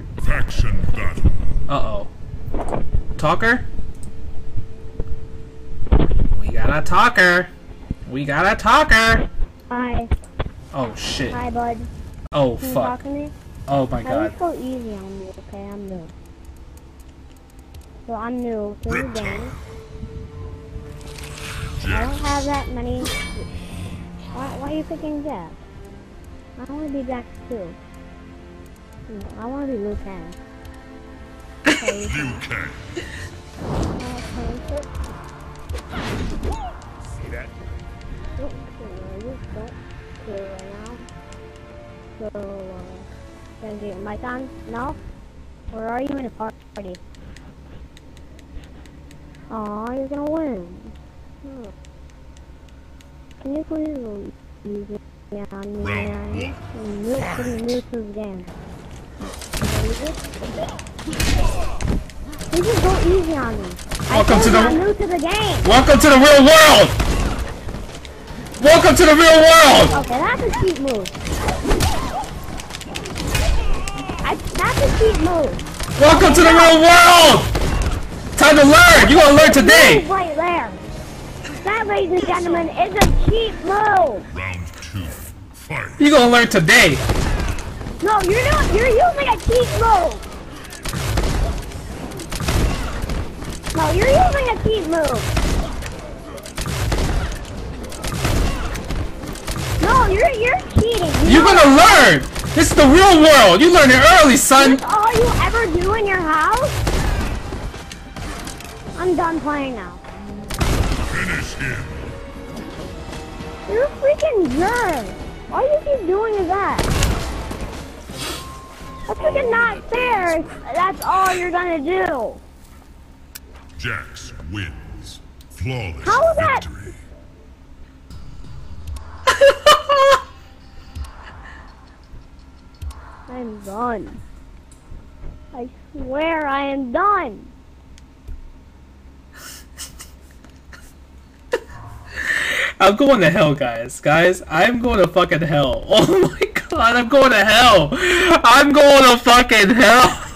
word. Faction battle. Uh oh. Talker? We got a talker. We got a talker. Hi. Oh shit. Hi, bud. Oh Can you fuck. talk to me? Oh my How god. you go easy on me, okay? I'm new. So I'm new to the game. I don't have that many. Why, why are you picking Jax? I want to be Jax too. I want to be Liu Kang. Liu Kang. See that? Don't kill, you don't kill right now. So, uh, gonna get my on? No? Or are you in a party? Aw, you're gonna win. Hmm. Can you please use it on me, Round man? one. New new to the game. You just go easy on me. Welcome told to the- I'm new to the game. Welcome to the real world! Welcome to the real world! Okay, that's a cheat move. I, that's a cheat move. Welcome to the real world! Time to learn! You gonna learn today! Right there. That, ladies and gentlemen, is a cheat move. Round two. Fight. You gonna learn today! No, you're not. You're using a cheat move. No, you're using a cheat move. No, you're you're cheating. You You're gonna learn! This is the real world! You learn it early, son! That's all you ever do in your house? I'm done playing now. Finish him. You're a freaking jerk. All you keep doing is that. That's freaking not fair. That's all you're gonna do. Jax wins. Flawless How is that- victory. I'm done. I swear I am done. I'm going to hell, guys. Guys, I'm going to fucking hell. Oh my god, I'm going to hell! I'm going to fucking hell!